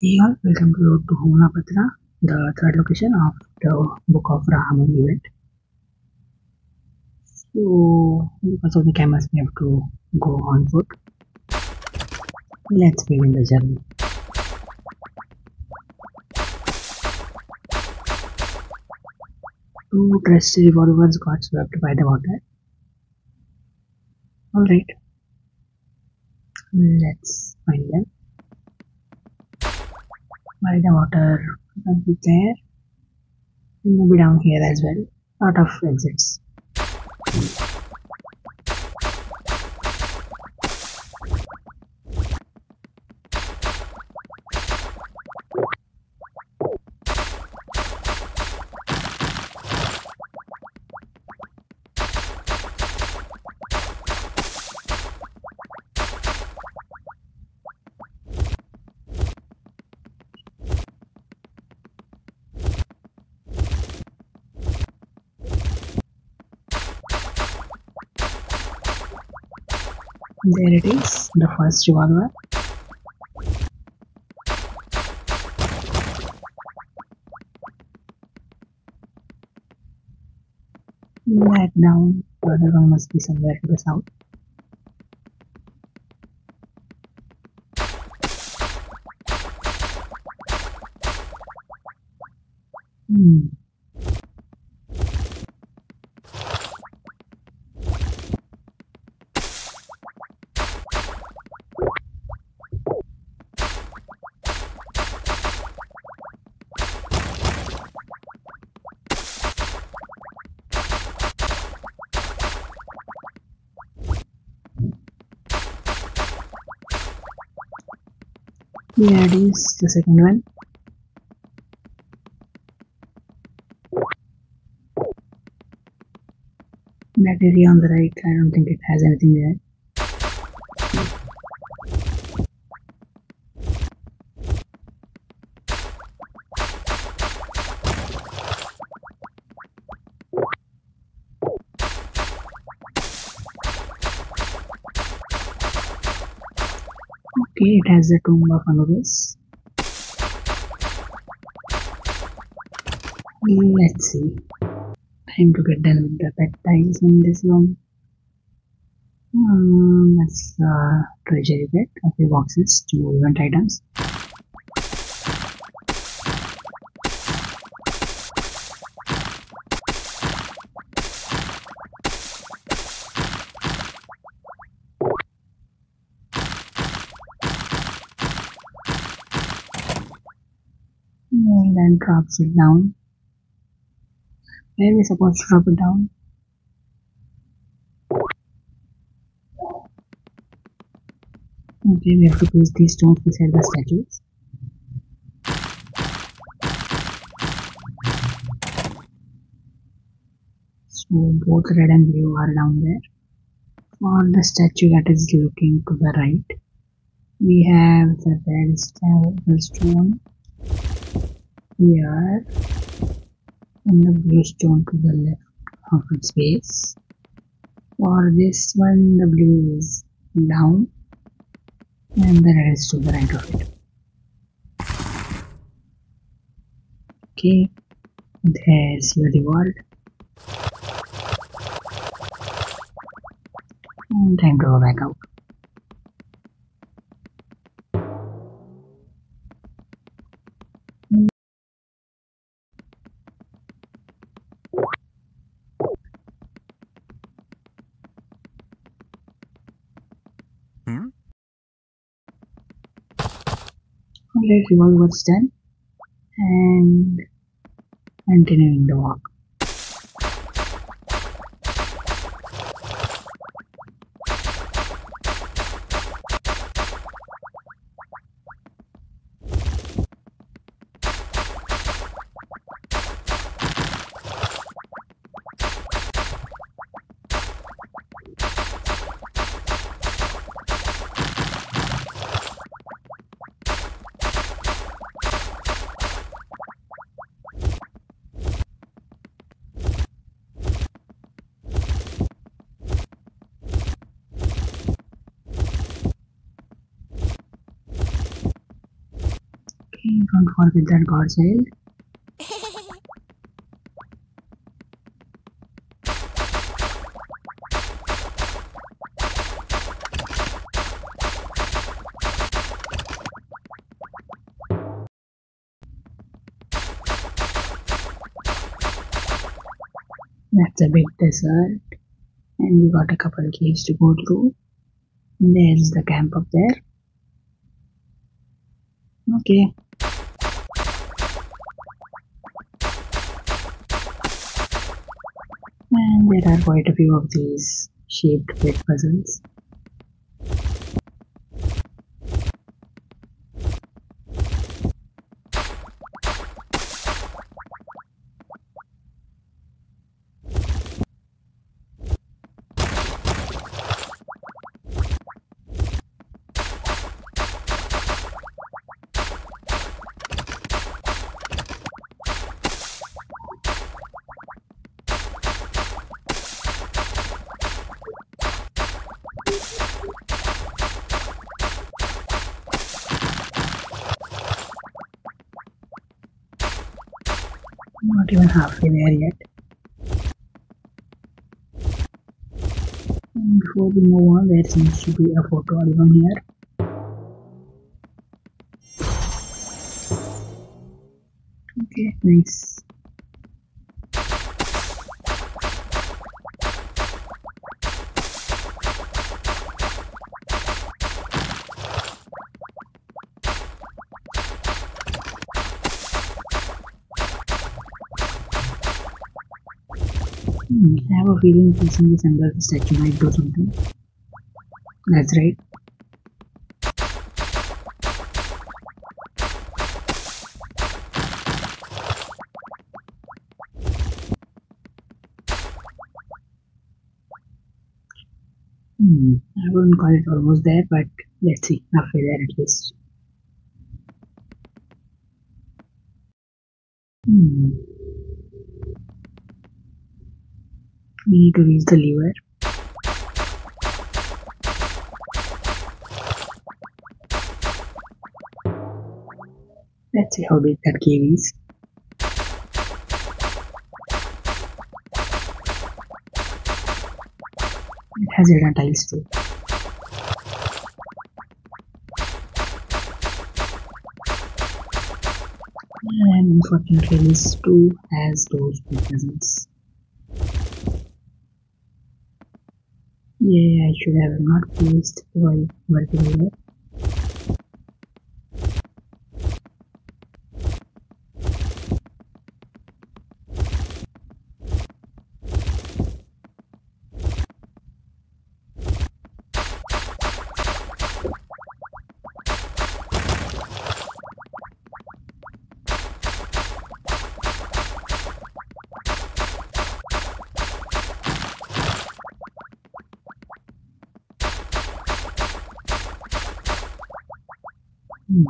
Hey all, welcome to to Homanapatra, the third location of the Book of Rahamam event. So, because of the cameras, we have to go on foot. Let's begin the journey. Two trusty revolvers got swept by the water. Alright, let's find them. by the water be there? And maybe down here as well. Lot of exits there it is the first revolver back down the other one must be somewhere to the south Here it is the second one. That area on the right, I don't think it has anything there. Okay, it has the tomb of Anubis. Let's see. Time to get done with the pet tiles in this one. Um, that's uh, treasury bit the boxes, two event items. And drops it down. Where we supposed to drop it down? Okay, we have to place these stones beside the statues. So both red and blue are down there. For the statue that is looking to the right, we have the red stone here and the blue stone to the left of its base. For this one, the blue is down and the red is to the right of it. Okay, there's your reward. And time to go back out. Alright, revolve was done and continuing the walk. Don't forget that god child. That's a big desert, and we got a couple of caves to go through. There's the camp up there. Okay. There are quite a few of these shaped bed puzzles. Not even halfway there yet. And before we move on, there seems to be a photo album here. Okay, nice. I have a feeling placing this under the statue might do something. That's right. Hmm, I wouldn't call it almost there, but let's see, halfway there at least. Hmm. We need to reach the lever. Let's see how big that cave is. It has hidden tiles too. And unfortunately, this too has those mechanisms. Yeah, I should have not placed while working here.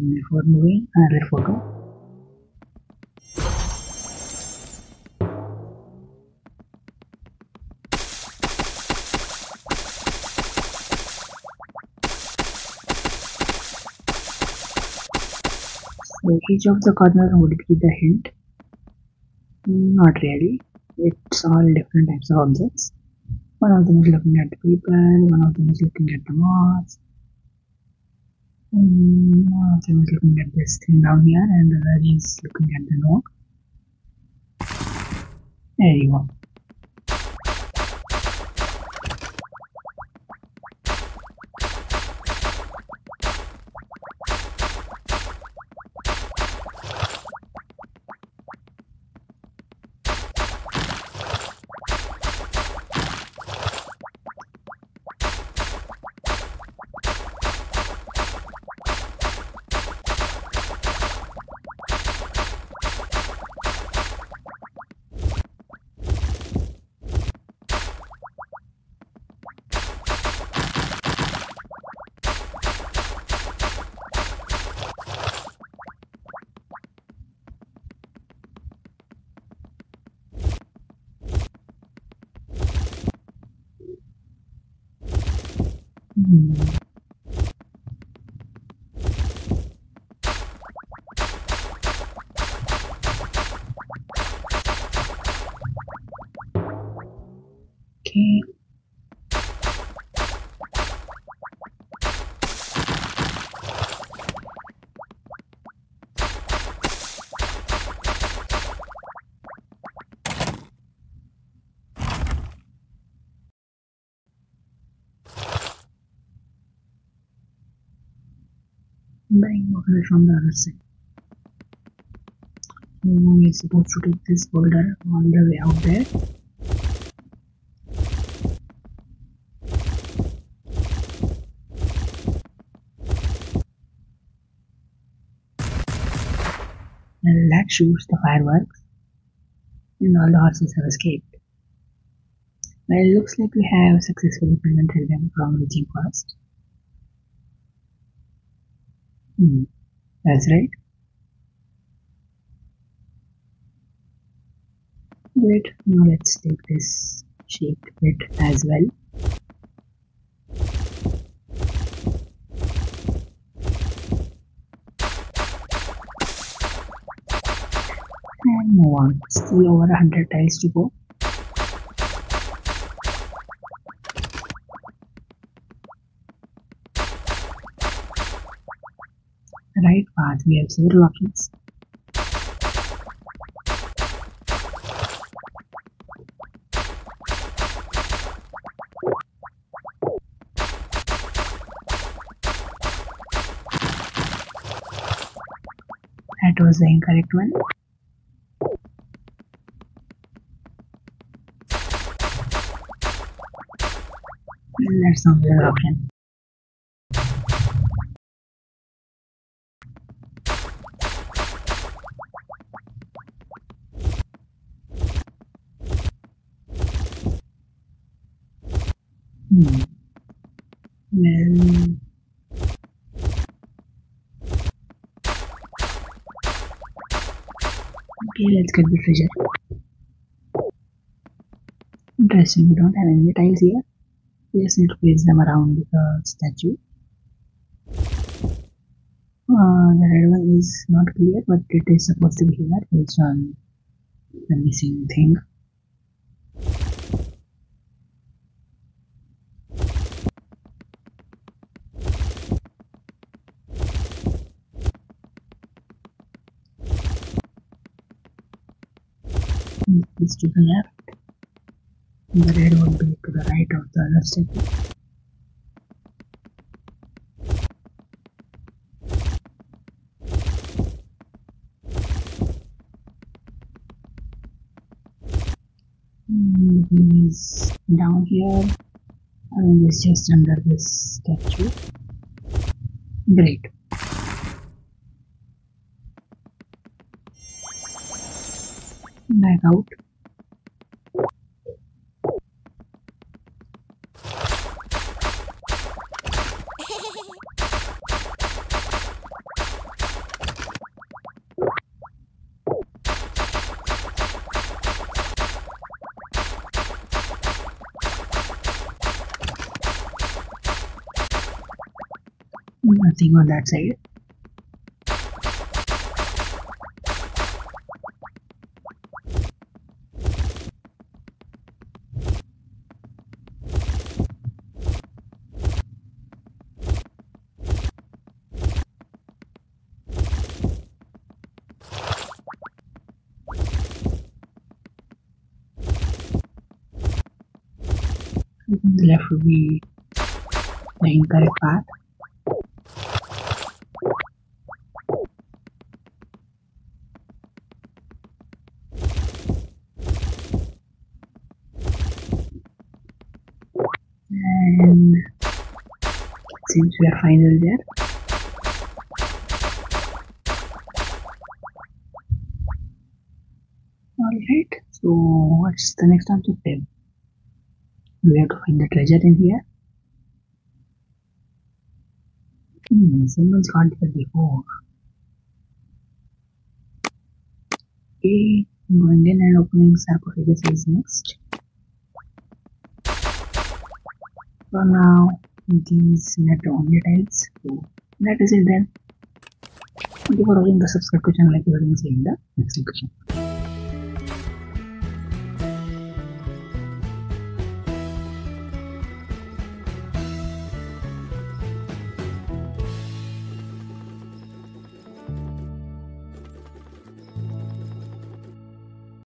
Before moving, another photo. So each of the corner would be the hint. Hmm, not really. It's all different types of objects. One of them is looking at the people, one of them is looking at the moss, Mm, one is looking at this thing down here, and the other is looking at the note. There you go. Okay. Bang, okay, from the other side. We are supposed to take this boulder on the way out there. Shoots the fireworks, and all the horses have escaped. Well, it looks like we have successfully prevented them from reaching first. Hmm, that's right. Great, now let's take this shaped bit as well. Move on. Still over 100 tiles to go. Right path, we have several options. That was the incorrect one. The option. Hmm. Well, okay, let's get the treasure. Interesting, we don't have any tiles here. Just need to place them around the statue. Uh, the red one is not clear, but it is supposed to be here based on the missing thing. This to the left. The red to the right of the other. Mm, he is down here. I mean, it's just under this statue. Great. Back out. Nothing on that side. Left would be the incorrect path. And since we are finally there alright so what's the next objective we have to find the treasure in here. Hmm, someone's got here before. Okay going in and opening sarcophagus is next for now these the only tiles. So that is it then. Thank you for watching the subscribe to channel like you in the next question